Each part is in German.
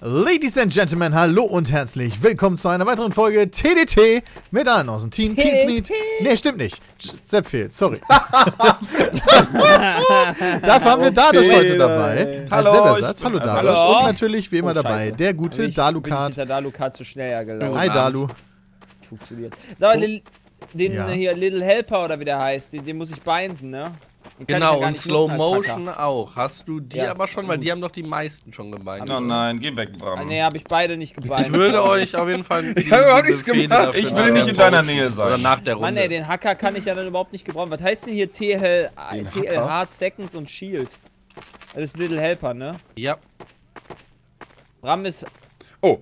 Ladies and Gentlemen, hallo und herzlich willkommen zu einer weiteren Folge TDT mit allen aus dem Team Kingsmeet. Nee, stimmt nicht. Sepp fehlt, sorry. Dafür haben wir Dadusch heute dabei. Als Hallo, Silbersatz. ich Hallo. Hallo. Und natürlich wie immer Oh, dabei der gute ich- Dalukat. Bin ich Dalukat zu schnell hergelaufen. Hi Dalu. Funktioniert. Sag mal, Lil- den Ja. äh, hier Little Helper oder wie der heißt, den, den muss ich binden, ne? Genau, und Slow Motion auch. Hast du die Ja, aber schon, weil gut. die haben doch die meisten schon gemeint. Oh nein, geh weg, Ah, Bram. nee, habe ich beide nicht gebunden. Ich würde euch auf jeden Fall. Ich hab überhaupt nichts gemacht. Ich will nicht in deiner Nähe sein. Oder nach der Runde. Mann, ey, den Hacker kann ich ja dann überhaupt nicht gebrauchen. Was heißt denn hier TL, TLH Seconds und Shield? Das ist Little Helper, ne? ja. Ram ist. Oh,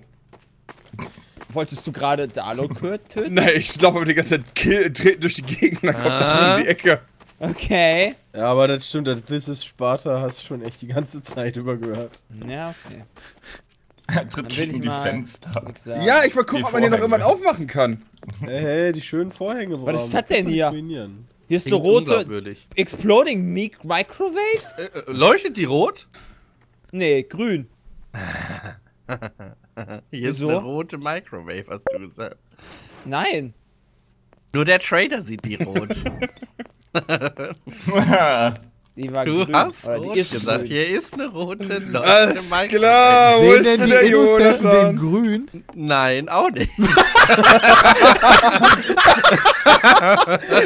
Wolltest du gerade Dalo töten? nein, ich laufe aber die ganze Zeit kill, treten durch die Gegend, dann kommt das Ah. um die Ecke. Okay. Ja, aber das stimmt, das This is Sparta hast du schon echt die ganze Zeit über gehört. Ja, okay. Er tritt gegen ich die mal Fenster. Ja, ich wollte gucken, ob man hier noch irgendwas aufmachen kann. Hey, hey, die schönen Vorhänge Was ist das denn hier? Hier ist eine Klingt rote unglaubwürdig. Exploding Mic Microwave? Äh, äh, leuchtet die rot? Nee, grün. Hier ist eine rote Microwave, hast du gesagt. Nein. Nur der Trader sieht die rot. Die war Du grün. hast Oder rot die ist gesagt. grün. Hier ist eine rote leuchtende Alles klar, wo Sehen ist denn die der Innocenten den grün? Nein, auch nicht.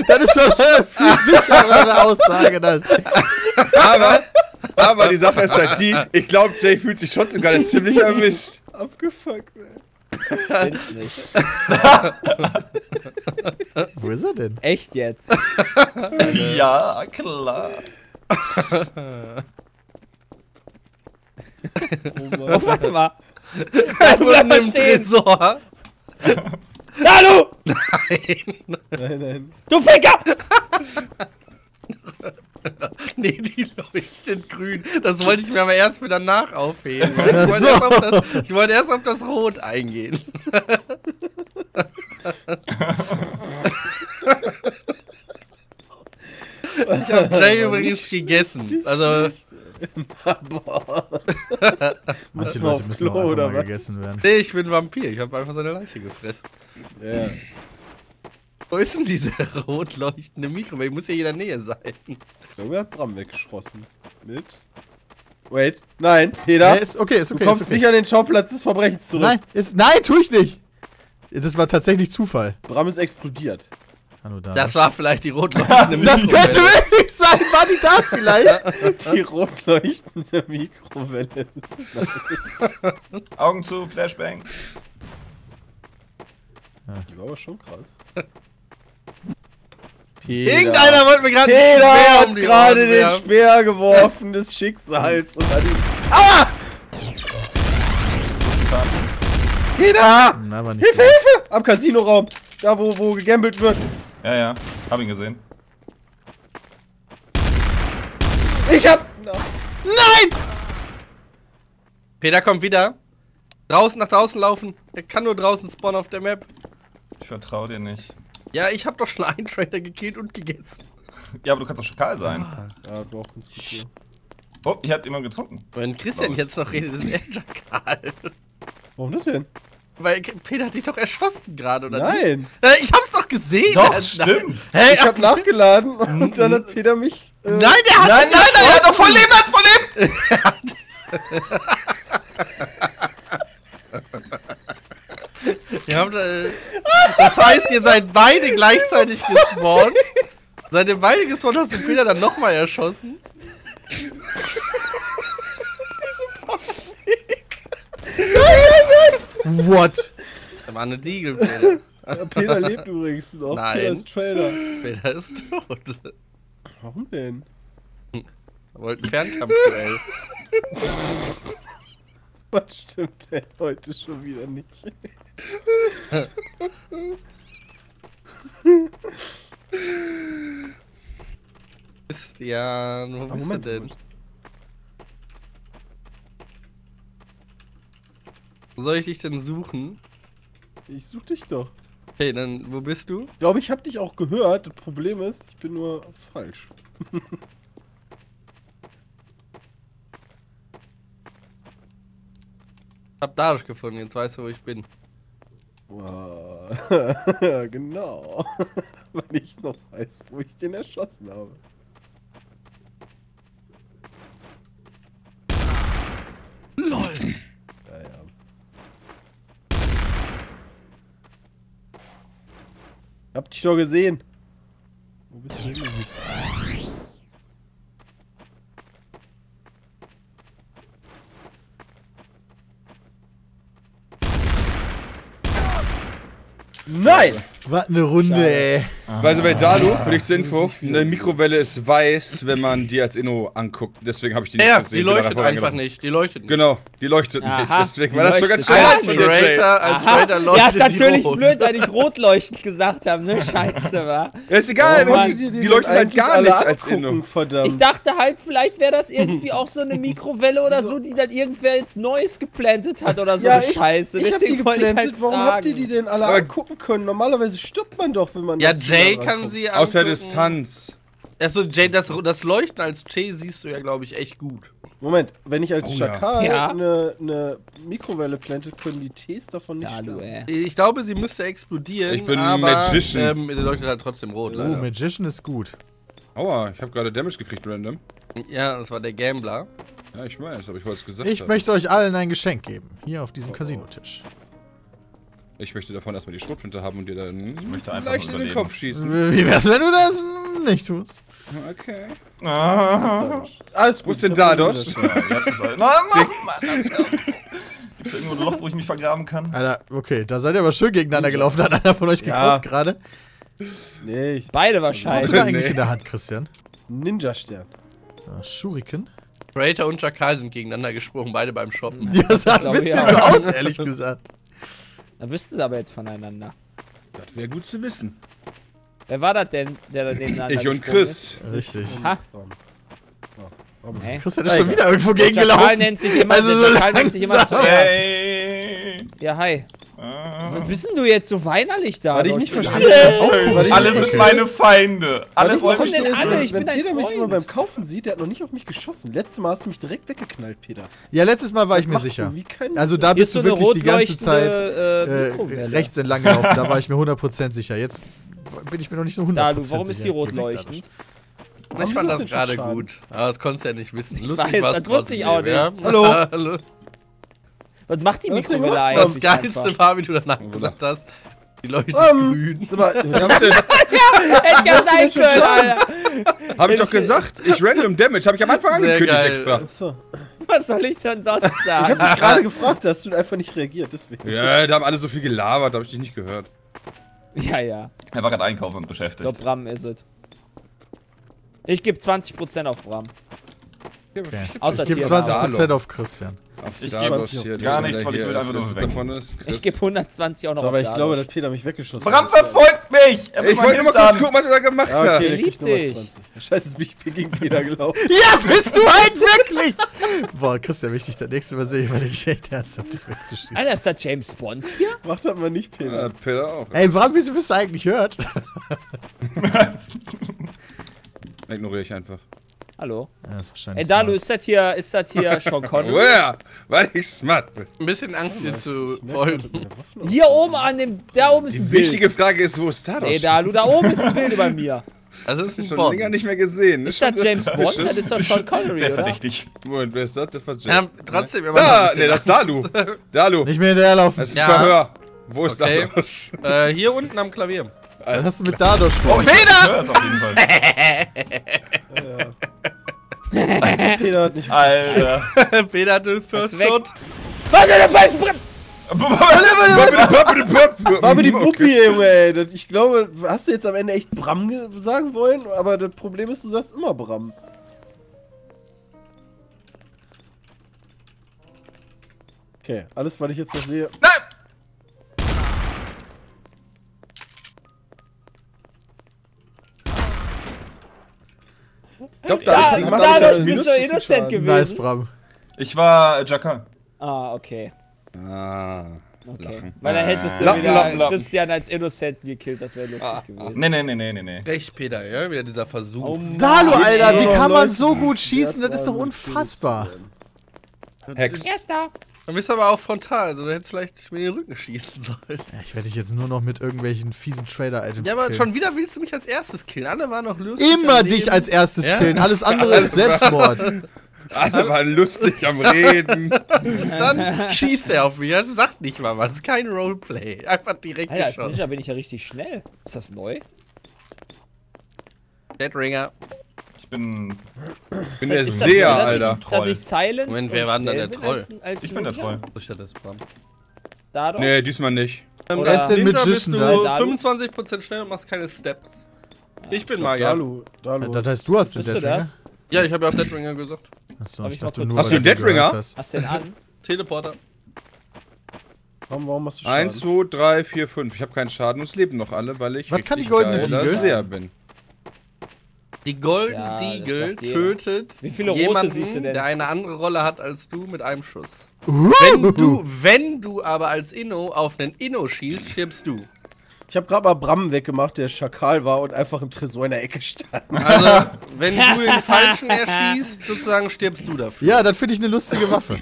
Das ist doch eine viel sicherere Aussage dann. Aber, aber die Sache ist halt die, ich glaube, Jay fühlt sich trotzdem gerade ziemlich erwischt. Abgefuckt, ey. Bin's nicht. Wo ist er denn? Echt jetzt. ja, klar. Oh, warte mal. Also in Bleib dem stehen. Tresor. Hallo! Nein, nein. Du Ficker! Nee, die leuchtet grün. Das wollte ich mir aber erst wieder nach aufheben. Ich wollte, so. erst, auf das, ich wollte erst auf das Rot eingehen. Ich habe Jay übrigens gegessen. Also, Manche mal Leute auf müssen auch Klo, einfach oder mal was? gegessen werden. nee, ich bin Vampir. Ich habe einfach seine Leiche gefressen. Ja. Wo ist denn diese rot leuchtende Mikrowelle? Muss ja jeder Nähe sein. Irgendwie hat Bram weggeschossen. Mit. Wait. Nein, Peter. Nee, ist okay, ist du okay. kommst ist okay. nicht an den Schauplatz des Verbrechens zurück. Nein, ist, nein, tu ich nicht. Das war tatsächlich Zufall. Bram ist explodiert. Hallo da. Das war vielleicht die rot leuchtende das könnte wirklich sein. War die da vielleicht? Die rot leuchtende Mikrowelle. Augen zu, Flashbang. Die war aber schon krass. Irgendeiner wollte mir gerade Peter einen Speer hat um gerade den. Speer geworfen des Schicksals und hat ihn. Ah! Peter! Na, war nicht Hilfe, so. Hilfe! Am Casinoraum. Da, wo, wo gegambelt wird. Ja, ja, hab ihn gesehen. Ich hab. Peter kommt wieder. Draußen nach draußen laufen. Der kann nur draußen spawnen auf der Map. Ich vertraue dir nicht. Ja, ich habe doch schon einen Trader gekillt und gegessen. Ja, aber du kannst doch Schakal sein. Ja, das war auch ganz gut hier. Oh, hier hat jemand getrunken. Wenn Christian jetzt noch redet, ist er Jakal. Warum das denn? Weil Peter hat dich doch erschossen gerade, oder Nein! nicht? Äh, ich hab's doch gesehen. Doch, Äh, stimmt. Hey, Ich hab nachgeladen und dann hat Peter mich. Äh, Nein, der hat Nein, nein, nein, er hat doch voll Leben, hat voll Leben. Ihr habt, äh, das heißt, ihr seid beide gleichzeitig gespawnt. Seid ihr beide gespawnt, hast du Peter dann nochmal erschossen? What? Da war eine Diegel, Peter. Peter lebt übrigens noch. Nein. Peter ist Trailer. Peter ist tot. Warum denn? Wollt ein Fernkampfduell. Was stimmt denn heute schon wieder nicht? Christian, wo Ah, bist Moment, du denn? Wo soll ich dich denn suchen? Ich such dich doch. Okay, dann, wo bist du? Ich glaube, ich habe dich auch gehört. Das Problem ist, ich bin nur falsch. Hab Darius gefunden, jetzt weißt du, wo ich bin. Wow. genau. Weil ich noch weiß, wo ich den erschossen habe. LOL! Ja, ja. Hab dich doch gesehen. Wo bist du denn? Nein! Was eine Runde, ey. Also bei Dalu, für dich zur Info, eine Mikrowelle ist weiß, wenn man die als Inno anguckt. Deswegen habe ich die nicht Ja, gesehen. die leuchtet einfach nicht. Die leuchtet nicht. Genau, die leuchtet Aha, nicht. Deswegen war das schon ganz leuchtet. schön Als Jay. Traitor, als. Traitor Ja, leuchtet ist natürlich die rot. blöd, dass ich rotleuchtend gesagt habe, ne? Scheiße, wa? Ja, ist egal, Oh Mann. die, die, die leuchten halt gar nicht als Inno. verdammt. Ich dachte halt, vielleicht wäre das irgendwie auch so eine Mikrowelle oder so, die dann irgendwer jetzt Neues geplantet hat oder so ja, eine ich, Scheiße. Ich hab die Deswegen wollte ich halt geplantet. Warum fragen. habt ihr die denn alle angucken können? Normalerweise stirbt man doch, wenn man Ja, dazu Jay kann sie Aus der angucken. Distanz. Also, Jay, das, das Leuchten als Jay siehst du ja, glaube ich, echt gut. Moment, wenn ich als Oh. Schakal Ja. eine, eine Mikrowelle plante, können die Tees davon nicht sterben. Ich glaube, sie müsste explodieren. Ich bin aber, Magician. Ähm, sie leuchtet halt trotzdem rot, Oh, leider. Magician ist gut. Aua, ich habe gerade Damage gekriegt, random. Ja, das war der Gambler. Ja, ich weiß, aber ich wollte es gesagt Ich haben. möchte euch allen ein Geschenk geben. Hier auf diesem Casinotisch. Ich möchte davon erstmal die Schrotflinte haben und dir dann ich möchte einfach leicht in den. Kopf schießen. Wie wär's, wenn du das nicht tust? Okay. Ah. Alles gut. Wo ist denn das- Ja, jetzt ist er. Nein, Mann, da irgendwo ein Loch, wo ich mich vergraben kann? Alter, okay, da seid ihr aber schön gegeneinander gelaufen. Hat einer von euch Ja. gekauft gerade? Nee, ich, Beide Was hast du wahrscheinlich. da eigentlich Nee. in der Hand, Christian? Ninja-Stern. Ah, Shuriken? Traitor und Jakal sind gegeneinander gesprungen, beide beim Shoppen. Ja, das sah ein bisschen ja. so aus, ehrlich gesagt. Da wüssten sie aber jetzt voneinander. Das wäre gut zu wissen. Wer war das denn, der da nebeneinander Ich und gesprungen ist? Chris. Richtig. Ha, Oh, hä? Christian ist schon wieder irgendwo gegen Der gelaufen. nennt sich immer, Also so nennt sich immer zuerst. Hey. Ja, hi. Ah. Was bist denn du jetzt so weinerlich da? Weil ich nicht verstehe. Alle sind meine Feinde. Alle wollen mich denn alle? wenn- Ich bin wenn dein Peter mich Freund. immer beim Kaufen sieht, der hat noch nicht auf mich geschossen. Letztes Mal hast du mich direkt weggeknallt, Peter. Ja, letztes Mal war ich mir sicher. Also da bist ist du wirklich die ganze Zeit äh, äh, rechts entlang gelaufen. Da war ich mir 100% sicher. Jetzt bin ich mir noch nicht so 100% Da, du, sicher. warum ist die rot leuchtend? Ich fand das gerade gut. Aber das konntest du ja nicht wissen. Lustig weiß, das wusste ich auch nicht. Ja? Hallo? Was macht die Mikrowelle? Das? Geilste war, wie du danach gesagt hast, die leuchtet Ähm, grün. Mal, Hätte ja hast du sein denn schon können? Alter. Hab ich doch gesagt. Ich random Damage. Hab ich am Anfang angekündigt geil. extra. Achso. Was soll ich denn sonst Ich sagen? hab dich gerade gefragt, da hast du einfach nicht reagiert, deswegen. Ja, da haben alle so viel gelabert. Da hab ich dich nicht gehört. Ja, ja. Er war gerade einkaufen und Ich beschäftigt. glaub, Bram ist es. Ich gebe 20% auf Bram. Okay. Außer Ich gebe Tiernahrung. 20% auf Christian. Auf Ich Dados geb hier, gar nichts, weil ich will einfach nur ist, weg. davon ist. Chris. Ich gebe 120 auch noch So, aber auf ich glaube, Dados. dass Peter mich weggeschossen Bram hat. verfolgt mich! Er Ich wollte nur mal kurz gucken, was du da gemacht Ja, okay, Lieb krieg ich nochmal dich. 20. Scheiße, jetzt bin ich gegen Peter gelaufen. Ja, bist du halt wirklich! Boah, Christian, wenn ich dich das nächste Mal sehe, ich echt ernsthaft, dich wegzuschießen. Alter, ist das James Bond hier? Mach das mal nicht, Ja, Peter. Peter auch. Ey, Bram, wieso bist du eigentlich hört? Ignoriere ich einfach. Hallo? Ja, das ist wahrscheinlich Ey, Dalu, ist das hier, ist das hier Sean Connery? Woher? Weil ich smart bin. Ein bisschen Angst, dir zu folgen. Hier oben an dem, da oben ist ein Die Bild. wichtige Frage ist, wo ist Dados? Ey, Dalu, da oben ist ein Bild über mir. Also, das ist ein Schon Bond. länger nicht mehr gesehen. Ist das schon James Bond? Das ist doch Sean Connery, Sehr oder? verdächtig. Moment, wer ist das? Das war James. Ja, trotzdem immer noch Da, ein bisschen nee, das ist Dalu. Dalu. Nicht mehr hinterherlaufen. Das ist ein Ja. Verhör. Wo ist Okay. Dados? Äh, hier unten am Klavier. Was hast du mit Dados Oh, vor? höre es auf jeden Fall. Peter hat nicht. Alter. Peter hatte First weg. Shot. Warte, bleibt Bram! War mir die Puppi, Junge, Ich glaube, hast du jetzt am Ende echt Bram ge- sagen wollen? Aber das Problem ist, du sagst immer Bram. Okay, alles, was ich jetzt noch sehe. Ich glaub, Ja, hat mach Dalu, das du bist viel innocent gewesen. Nice, Bram. Ich war äh, Jakar. Ah, okay. Ah. Okay. Lachen. Weil dann hättest du Lappen, wieder Lappen, Lappen. Christian als Innocenten gekillt, das wäre lustig Ah, gewesen. Nee, nee, nee, nee, nee, nee. Recht, Peter, ja? Wieder dieser Versuch. Oh Mann, Dalu, Alter, wie kann man so gut schießen? Das ist doch unfassbar. Hex. Erster. Dann bist du aber auch frontal, also du hättest vielleicht mir den Rücken schießen sollen. Ja, ich werde dich jetzt nur noch mit irgendwelchen fiesen Trader-Items Ja, aber killen. schon wieder willst du mich als erstes killen. Alle waren noch lustig. Immer am dich Leben. als erstes Ja? killen. Alles andere ist Selbstmord. Alle waren lustig am Reden. Dann schießt er auf mich. Das sagt nicht mal was. Kein Roleplay. Einfach direkt Alter, als geschossen. Ninja bin ich ja richtig schnell. Ist das neu? Deadringer. Ich bin. Ich bin der das Seher, dass Alter. Ich, dass ich Silence Moment, wer war denn der bin Troll? Als, als Ich bin der? Troll. Ich hatte das Bram. Dadurch? Nee, diesmal nicht. Oder- Wer ist denn Magician bist da? du Dalu? 25% schnell und machst keine Steps. Ich bin Magier. Dalu, Dalu. Das heißt, du hast den du Deadringer? das? Ja, ich habe ja auch Deadringer gesagt. Achso, ich ich dachte nur, Hast du du einen Deadringer? hast. Was denn an? Teleporter. warum, warum hast du Schaden? 1, 2, 3, 4, 5. Ich habe keinen Schaden und es leben noch alle, weil ich Was kann die goldene Diegel? Bin. Die Golden Ja, Deagle tötet Wie viele rote jemanden, der eine andere Rolle hat als du mit einem Schuss. Wenn du, wenn du aber als Inno auf einen Inno schießt, stirbst du. Ich habe gerade mal Bram weggemacht, der Schakal war und einfach im Tresor in der Ecke stand. Also, wenn du den Falschen erschießt, sozusagen stirbst du dafür. Ja, das finde ich eine lustige Waffe.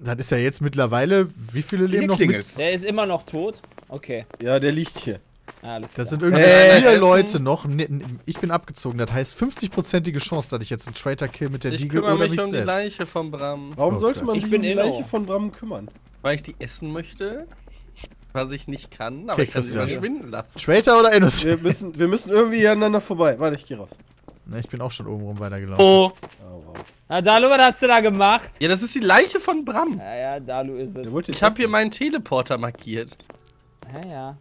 Das ist ja jetzt mittlerweile, wie viele leben noch mit? Der ist immer noch tot? Okay. Ja, der liegt hier. Ah, alles Das klar. sind irgendwie Äh, vier Essen. Leute noch. Ne, Ich bin abgezogen. Das heißt 50%ige Chance, dass ich jetzt einen Traitor kill mit der Ich Diegel oder mich mich um die selbst. Leiche von Bram. Warum Oh sollte Gott. man Ich sich um die Inno. Leiche von Bram kümmern? Weil ich die essen möchte. Was ich nicht kann, aber Okay, ich kann sie Christian. verschwinden lassen. Traitor oder Innocent? Wir müssen, wir müssen irgendwie aneinander vorbei. Warte, ich geh raus. Ne, ich bin auch schon oben rum weitergelaufen. Oh. Oh, wow. Na, Dalu, was hast du da gemacht? Ja, das ist die Leiche von Bram. Ja, ja, Dalu ist es. Ich habe hier meinen Teleporter markiert. Ja, ja.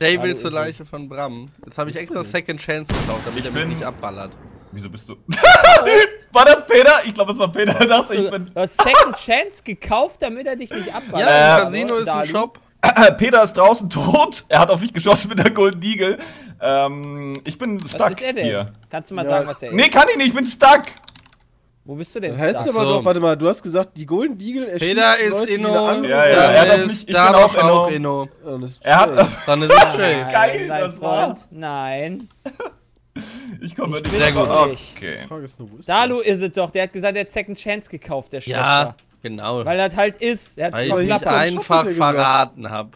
Jay will ist zur. Leiche von Bram. Jetzt habe ich extra? Second Chance geklaut, damit Ich er mich bin- nicht abballert. Wieso bist du. War das Peter? Ich glaube, es war Peter. Das, ich Du, bin. du hast Second Chance gekauft, damit er dich nicht abballert. Ja, Äh, Casino ist ein. Shop. Peter ist draußen tot. Er hat auf mich geschossen mit der Golden Eagle. Ähm, ich bin Was stuck ist er denn? hier. Kannst du mal Ja. sagen, was er Nee, ist? kann ich nicht, ich bin stuck. Wo bist du denn? Das heißt aber so. doch, warte mal, du hast gesagt, die Golden Deagle erschießt Peter ist Leute, Inno, andere- Ja, ja, er dann ist Dadosch auch auch Inno. Das ist Er hat. Dann ist es. Nein, Geil, mein das war- Freund. Nein. Ich komme Ich nicht Sehr gut. raus. nicht. Okay. Die Frage ist nur, wo ist Dalu ist es doch. Der hat gesagt, er hat Second Chance gekauft, der Schwester. Ja, genau. Weil das halt ist. Er hat Weil ich mich einfach verraten habe.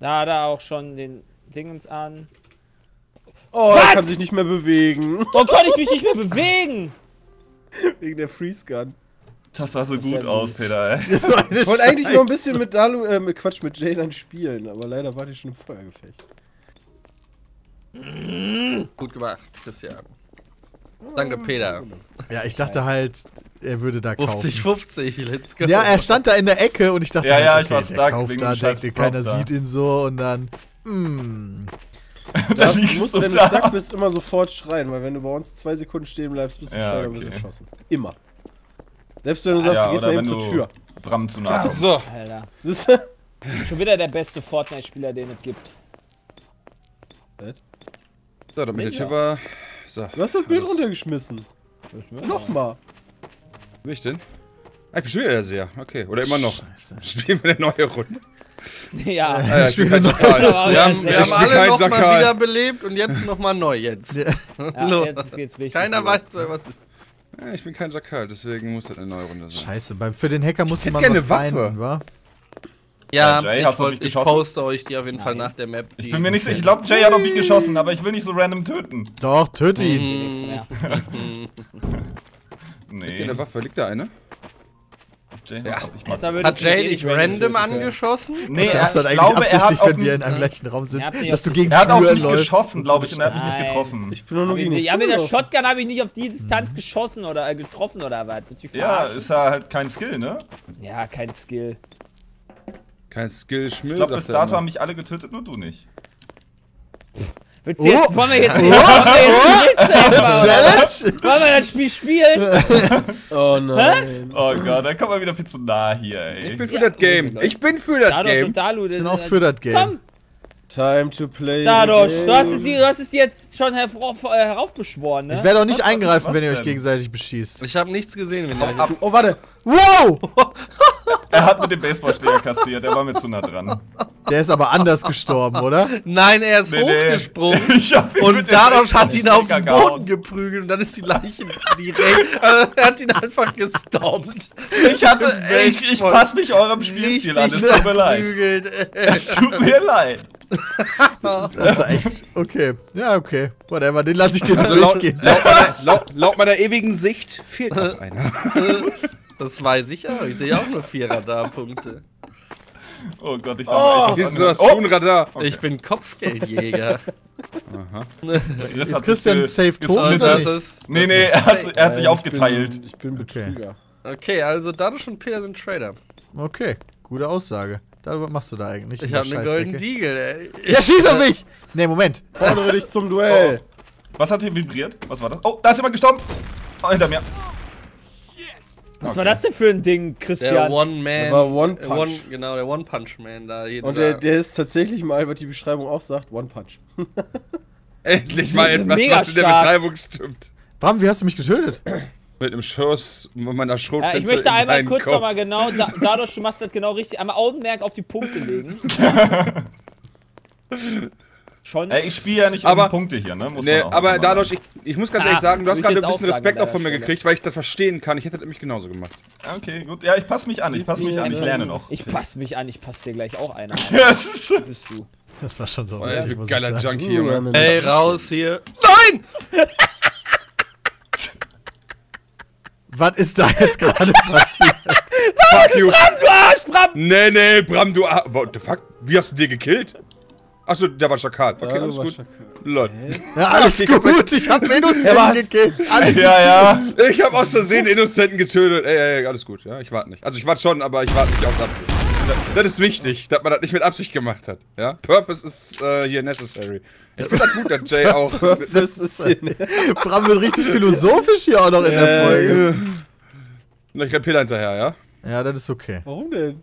Da hat er auch schon den Dingens an. Oh, Was? er kann sich nicht mehr bewegen. Oh, konnte ich mich nicht mehr bewegen. Wegen der Freeze Gun. Das sah so ja gut aus. Peter, ey. Ich wollte eigentlich noch ein bisschen mit Dalu, äh, mit Quatsch, mit Jay dann spielen, aber leider war die schon im Feuergefecht. Gut gemacht, Christian. Danke, Peter. Ja, ich dachte halt, er würde da kaufen. 50-50, let's go. Ja, er stand da in der Ecke und ich dachte, Ja, halt, ja, okay, ich war der kauft da, denkt, keiner sieht ihn so und dann, hm. Da musst du wenn du da. stuck bist, immer sofort schreien, weil wenn du bei uns zwei Sekunden stehen bleibst, bist du Ja, okay. erschossen. Immer. Selbst wenn du sagst, Ja, du gehst mal eben zur Tür. Bram zu nahe kommst. So, Alter. Das Schon wieder der beste Fortnite-Spieler, den es gibt. so damit der. Chipper. So. du hast das Bild alles- runtergeschmissen. Nochmal. Bin ich denn? Ah, ich bin schon wieder der Seher. Okay, oder immer noch. Scheiße. Spielen wir eine neue Runde. Ja. Ah, ja, ich bin kein Ja, Schakal. Wir haben, wir Ich haben alle nochmal Sakal. wiederbelebt und jetzt nochmal neu jetzt. Ja. Ja, jetzt geht's richtig. Keiner los. weiß, was ist. Ja, ich bin kein Schakal, deswegen muss das eine neue Runde sein. Scheiße, beim, für den Hacker musste man gerne was Waffe. finden, wa? Ja, Ja, Jay, ich, wollt, ich poste euch die auf jeden Fall Nein. nach der Map. Ich bin mir nicht sicher. Ich glaube, Jay hat auf mich geschossen, aber ich will nicht so random töten. Doch, töte ihn. Ich seh nichts mehr. In Nee. der Waffe liegt da eine. Jay, Ja. ich mal- Hat Jay nicht random angeschossen? Nee, das ich eigentlich glaube, er absichtlich, hat auf wenn wir in mich, einem gleichen Raum sind, dass du die- gegen er hat auf Türen mich läufst. geschossen, glaube ich, und er hat mich nicht getroffen. Ich bin nur noch gegen den Ja, mit der. Shotgun habe ich nicht auf die Distanz geschossen oder äh, getroffen oder was. Ja, ist ja halt kein Skill, ne? Ja, kein Skill. Kein Skill, Schmill, Ich glaube, bis dato haben mich alle getötet, nur du nicht. Willst du jetzt, Oh. wollen wir jetzt, wollen wir jetzt die Liste einfach, oder? Challenge? Wollen wir das Spiel spielen? Oh nein. Oh Gott, da kommt man wieder viel zu nah hier, ey. Ich bin für Ja, das Game. Ich bin für das Game. und Dalu. Ich bin auch für das Game. Komm, Time to play. Dadosh, the du hast, es, game. die- du hast es jetzt schon herauf, äh, heraufbeschworen, ne? Ich werde auch nicht Was- eingreifen, was wenn ihr euch gegenseitig beschießt. Ich habe nichts gesehen, wenn ihr ab. Oh, warte. Wow! er hat mit dem Baseballschläger kassiert, er war mir zu nah dran. Der ist aber anders gestorben, oder? Nein, er ist Nee, nee. hochgesprungen. Ich hab ihn Und dadurch hat ihn auf den Boden geprügelt und dann ist die Leiche direkt. Also er hat ihn einfach gestompt. Ich hatte, ey, ich, ich passe mich eurem Spielstil an, es tut mir leid. Es tut mir leid. Das ist echt. Okay. Ja, okay. Whatever, den lasse ich dir Also laut, durchgehen. laut, meiner, laut, laut meiner ewigen Sicht fehlt noch einer. Das weiß ich auch. Ich sehe auch nur vier Radarpunkte. Oh Gott, ich Oh, war Wieso hast du ein Radar? Ich bin Kopfgeldjäger. Ist Christian safe tot oder das nicht? ist. Nee, nee, er hat, er hat sich aufgeteilt. Ich bin, ich bin Betrüger. Okay, also Dadosch und Peter sind Trader. Okay, gute Aussage. Da, was machst du da eigentlich? Ich habe einen goldenen Deagle, ey. Ja, schieß auf mich! Nee, Moment. Fordere dich zum Duell. Was hat hier vibriert? Was war das? Oh, da ist jemand gestorben. Oh, hinter mir. Was war das denn für ein Ding, Der Christian? One-Man. Der war One Punch. genau, der One-Punch-Man da. Jeden Und der, der ist tatsächlich mal, was die Beschreibung auch sagt, One Punch. Endlich mal etwas, was in der. Beschreibung stimmt. Bram, wie hast du mich getötet? Mit einem Schuss mit meiner Schrotflinte Ja, ich möchte in einmal kurz nochmal genau, da, dadurch, du machst das genau richtig, einmal Augenmerk auf die Punkte legen. Schon. Ey, ich spiele ja nicht Aber- um Punkte hier, ne? Muss Nee, man auch aber dadurch, ich, ich muss ganz Ah, ehrlich sagen, du hast gerade ein bisschen Respekt auch von mir gekriegt, weil ich das verstehen kann. Ich hätte das nämlich genauso gemacht. Okay, gut. Ja, ich passe mich an, ich passe mich an, ich lerne noch. Ich passe mich an, ich passe dir gleich auch einer an. Ja, Bist du. Das war schon so du muss ich geiler sagen. Junkie, Junge. Ey, raus hier. Nein! Was ist da jetzt gerade passiert? Fuck you. Du Arsch, Bram! Nee, nee, Bram, du. Ah, what the fuck? Wie hast du dir gekillt? Achso, der war Schakal. Okay, Ja, alles gut. Lol. Ja, alles gut, ich hab Innocent was? gekillt. Alles ja, ja. Ich hab aus Versehen Innocenten getötet. Ey, ey, ey, alles gut, ja. Ich warte nicht. Also ich warte schon, aber ich warte nicht aus Absicht. Das ist wichtig, dass man das nicht mit Absicht gemacht hat. Ja? Purpose ist äh, hier necessary. Ich finde das gut, dass Jay auch. Das ist hier Bram wird richtig philosophisch hier auch noch in der Folge. Na, ich renn Peter hinterher, ja? Ja, das ist okay. Warum denn?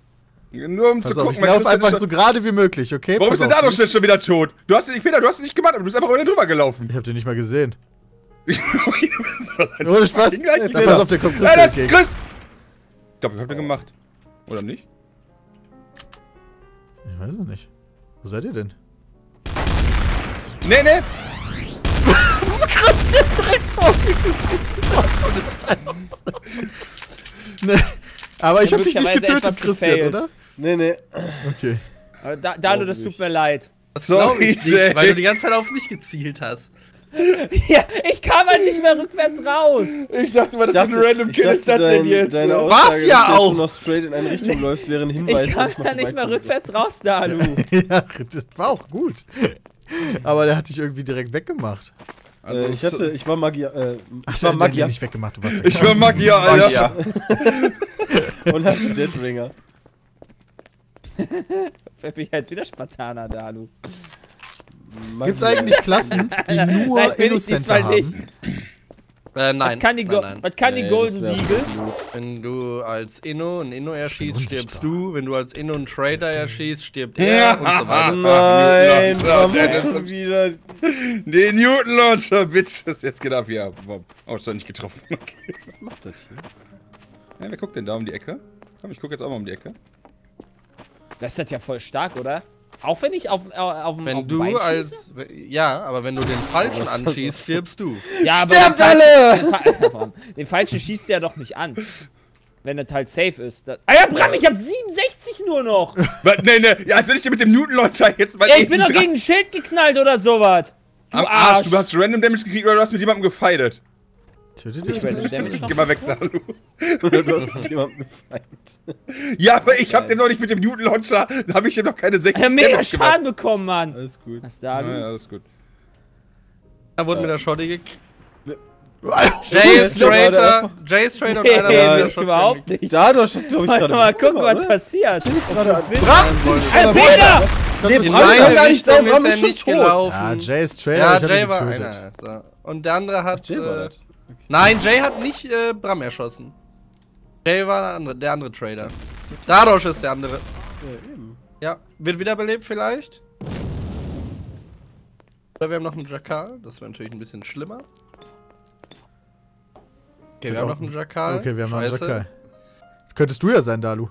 Nur um Pass zu auf, gucken, ich laufe einfach so gerade wie möglich, okay? Warum Pass ist denn da doch schnell schon wieder tot? Du hast nicht, Peter, du hast ihn nicht gemacht, aber du bist einfach über den drüber gelaufen. Ich hab den nicht mal gesehen. Ohne Spaß. Dann pass auf, der kommt Chris Nein, das. Chris! Ich glaube, ich hab den gemacht. Oder nicht? Ich weiß es nicht. Wo seid ihr denn? Nee, nee. Christian direkt vor mir so eine Scheiße. Ne, aber ich hab dich nicht getötet, Christian, gefailt. oder? Nee, nee. Okay. Aber Da, Dano, das tut mir leid. Das Sorry, ich nicht, weil du die ganze Zeit auf mich gezielt hast. Ja, ich kam halt nicht mehr rückwärts raus. Ich dachte mal, das ist ein random Kill. Ist das dein- denn jetzt? Deine ne? Aussage, War's ja dass du auch. nur noch straight in eine Richtung läufst, wäre ein Hinweis, Ich kam dass da nicht mehr rückwärts raus, Danu. Ja, das war auch gut. Aber der hat dich irgendwie direkt weggemacht. Also, Äh, ich hatte, ich war Magier, äh, ich Ach, war Magier nicht weggemacht, du warst ich war Magier, Alter. Ja. Und hatte Deadringer. Fällt mich jetzt wieder Spartaner, Danu. Gibt's eigentlich Klassen, die nur Nein, ich diesmal haben? nicht. Äh, nein. Was kann die, Go nein, nein. Was kann die Nee, Golden Eagles? Wenn du als Inno ein Inno erschießt, stirbst du. Wenn du als Inno einen Trader erschießt, stirbt Ja. er und so weiter. Nein, Newton warum wieder? Den Newton Launcher, Bitches. Jetzt geht ab hier. Bob. Oh, doch nicht getroffen. Okay. Was macht das hier? Ja, wer guckt denn da um die Ecke? Komm, ich guck jetzt auch mal um die Ecke. Das ist das ja voll stark, oder? Auch wenn ich auf, äh, auf, dem- Wenn auf du Bein als. Ja, aber wenn du den falschen anschießt, stirbst du. Ja, aber Sterbt den alle! falschen- Den, Fa den falschen schießt du ja doch nicht an. Wenn das halt safe ist. Das ah ja, Bram, ich hab 67 nur noch. Was? Nee, nee. Ja, als wenn ich dir mit dem Newton Launcher jetzt mal Ja, ich bin doch gegen ein Schild geknallt oder sowas. Du Am Arsch. Arsch. Du hast Random Damage gekriegt oder du hast mit jemandem gefeitet. Tötet Ich noch. Geh mal weg, Danu. Oder du hast mit jemandem gefeiert. Ja, aber ich hab dem doch nicht mit dem Newton Launcher, da hab ich dem noch keine 60 Ich hab mega. Schaden bekommen, Mann. Alles gut. Was da, Ja, ja, alles gut. Da wurde mir der Schotti gekriegt. Jay Jay ist gerade Jay Strater und Nee, einer nee, ich überhaupt nicht. Dadurch hat, glaube ich, Warte gerade. mal gucken, was passiert. Alter, Peter! Nee, In war- gar nicht sein, Bram ist er schon nicht tot. Ja, Jay ist Trailer, Ja, Jay war einer. Und der andere hat. Jay war das. Nein, Jay hat nicht äh, Bram erschossen. Jay war der andere, der andere Trader. Dadosh ist der andere. Ja, eben. Ja, wird wiederbelebt vielleicht. Oder wir haben noch einen Jakal. Das wäre natürlich ein bisschen schlimmer. Okay, wir haben noch einen Jakal. Okay, wir haben noch einen. Jackal. Das könntest du ja sein, Dalu.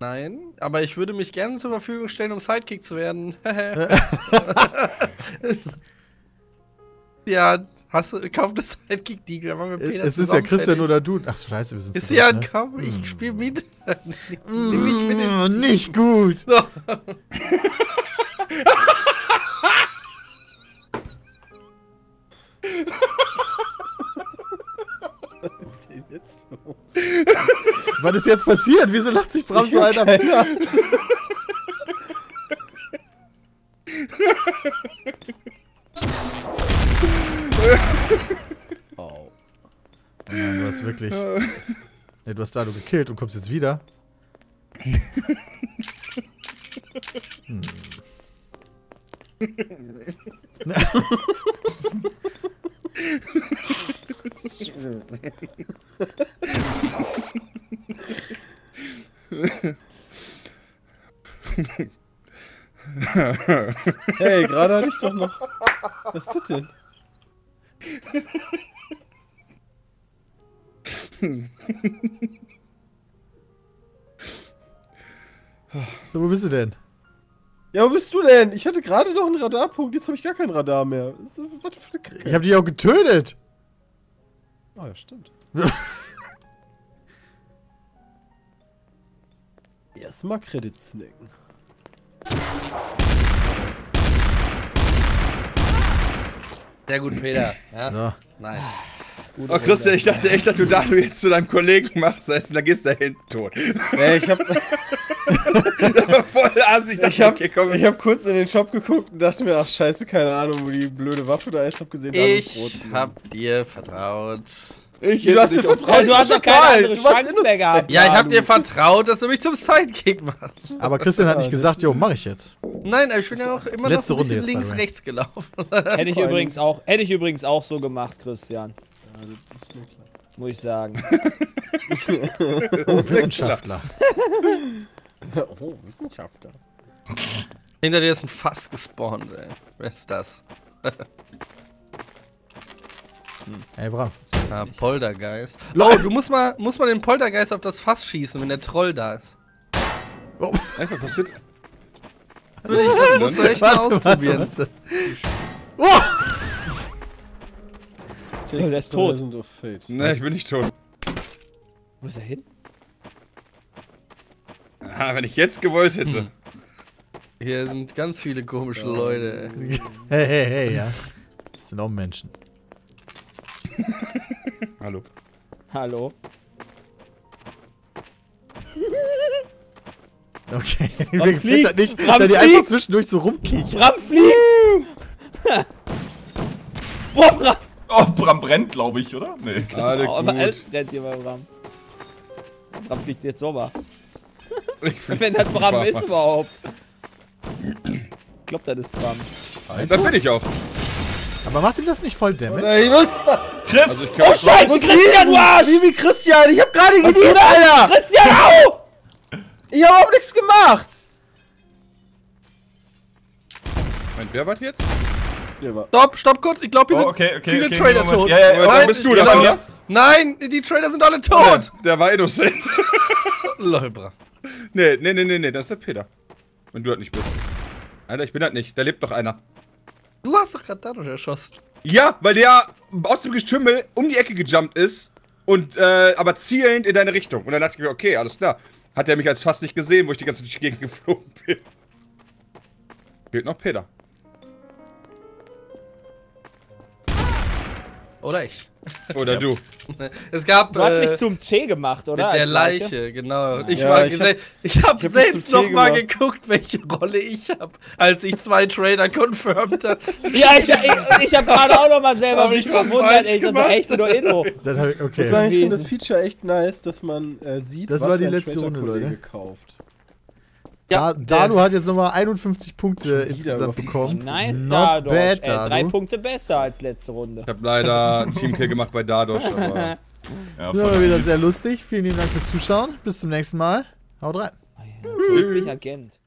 Nein, aber ich würde mich gerne zur Verfügung stellen, um Sidekick zu werden. ja, hast du, kauf das Sidekick-Diegel, dann machen wir Peter es ist ja Christian fertig. oder du. Ach scheiße, wir sind Ist ja ne? Kampf, ich spiel mit. Nimm mich mit ins Mm, Nicht gut. So. Jetzt los. Was ist jetzt passiert? Wieso lacht sich Bram so ein? Hast wirklich. Ne, du hast Dado gekillt und kommst jetzt wieder. Hm. Hey, gerade hatte ich doch noch. Was ist das denn? So, wo bist du denn? Ja, wo bist du denn? Ich hatte gerade noch einen Radarpunkt, jetzt habe ich gar keinen Radar mehr. Was für eine Kacke? Ich hab dich auch getötet. Ah, ja, stimmt. Erstmal Credit snacken. Sehr gut, Peter. Ja, So. Nein. Oh, Christian, ich dachte echt, dass du Dado jetzt zu deinem Kollegen machst, heißt, da gehst du hinten tot. Nee, ich hab, Das war voll assig. ich hab, okay, komm. ich hab kurz in den Shop geguckt und dachte mir, ach scheiße, keine Ahnung, wo die blöde Waffe da ist. Hab gesehen, da ist Ich rot. hab dir vertraut. Ich Du hast mir vertraut. du hast doch keine andere Du Chance mehr gehabt. Ja, ich hab du. dir vertraut, dass du mich zum Sidekick machst. Aber Christian hat nicht gesagt, jo, mach ich jetzt. Nein, aber ich bin ja auch immer Letzte noch ein bisschen links, rechts gelaufen. Hätte ich übrigens auch, hätte ich übrigens auch so gemacht, Christian. Ja, das ist mir klar. Muss ich sagen. Oh, Wissenschaftler. Oh, Wissenschaftler. Hinter dir ist ein Fass gespawnt, ey. Wer ist das? Ey, Bram. Ah, Poltergeist. Lol. Oh, du musst mal, musst mal den Poltergeist auf das Fass schießen, wenn der Troll da ist. Oh, Einfach passiert. Das musst du echt mal ausprobieren. warte. Oh! Oh, der ist tot. Ne, ich bin nicht tot. Wo ist er hin? Ah, wenn ich jetzt gewollt hätte. Hier sind ganz viele komische Leute. Ey. Hey, hey, hey, ja. Das sind auch Menschen. Hallo. Hallo. Okay. Bram Mir gefällt das nicht, Bram da die einfach zwischendurch so rumkichern. Bram fliegt! Boah, Bram! Oh, Bram brennt, glaube ich, oder? Nee. Oh, aber gut. alles brennt hier bei Bram. Bram fliegt jetzt so Ich find- Wenn das Bram ist mal. überhaupt. Ich glaub, das ist Bram. Da bin ich auch. Aber macht ihm das nicht voll Damage? Oder ich muss. Chris! Also ich Oh Scheiße, Christian, du Arsch! Wie wie Christian, ich hab gerade genießt, Alter! Christian, au! Ich hab überhaupt nichts gemacht! Moment, wer war jetzt? Der war. Stopp, stopp kurz. Ich glaube, hier Oh, sind okay, okay, viele okay, Trader tot. Ja, ja, ja, Moment, Nein, bist du glaube- oder? Nein, die Trader sind alle tot. der war innocent. Lol, Bra. nee, nee, nee, nee, nee, das ist der Peter. Wenn du das nicht bist. Alter, ich bin das nicht. Da lebt doch einer. Du hast doch gerade dadurch erschossen. Ja, weil der aus dem Gestümmel um die Ecke gejumpt ist und äh, aber zielend in deine Richtung. Und dann dachte ich mir, okay, alles klar. Hat er mich als fast nicht gesehen, wo ich die ganze Zeit durch die Gegend geflogen bin. Fehlt noch Peter. Oder ich. Oder du. Es gab. Du hast äh, mich zum Tee gemacht, oder? Mit der als Leiche, genau. Ich, Ja, war ich gese- ich habe hab mich selbst zum Tee noch mal gemacht. geguckt, welche Rolle ich habe, als ich zwei Trader confirmed habe. Ja, ich, ich, ich habe gerade auch noch mal selber Hab mich ich verwundert, ey, das war echt nur Inno. Das hab ich, Ich okay. sagen, ich finde das Feature echt nice, dass man äh, sieht, Das was war die letzte Runde, Leute. kauft. Da, der- Danu hat jetzt nochmal 51 Punkte insgesamt bekommen. Nice, Not Dadosh. bad, Ey, drei Danu. Punkte besser als letzte Runde. Ich habe leider einen Teamkill gemacht bei Dadosh, aber. Ja, Das war wieder sehr lustig. Vielen lieben Dank fürs Zuschauen. Bis zum nächsten Mal. Haut rein. Plötzlich Agent.